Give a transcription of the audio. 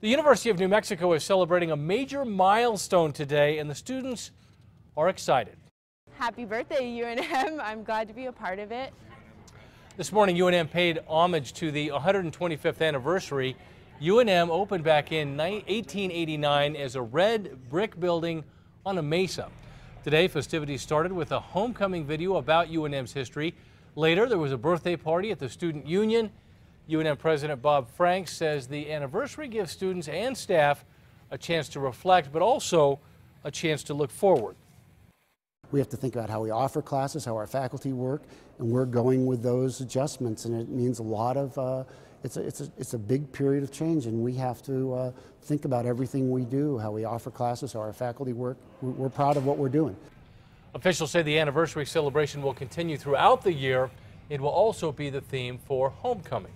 The University of New Mexico is celebrating a major milestone today, and the students are excited. Happy birthday, UNM. I'm glad to be a part of it. This morning, UNM paid homage to the 125th anniversary. UNM opened back in 1889 as a red brick building on a mesa. Today, festivities started with a homecoming video about UNM's history. Later, there was a birthday party at the Student Union. UNM President Bob Frank says the anniversary gives students and staff a chance to reflect, but also a chance to look forward. We have to think about how we offer classes, how our faculty work, and we're going with those adjustments. And it means a lot of, uh, it's, a, it's, a, it's a big period of change, and we have to uh, think about everything we do, how we offer classes, how our faculty work. We're proud of what we're doing. Officials say the anniversary celebration will continue throughout the year. It will also be the theme for homecoming.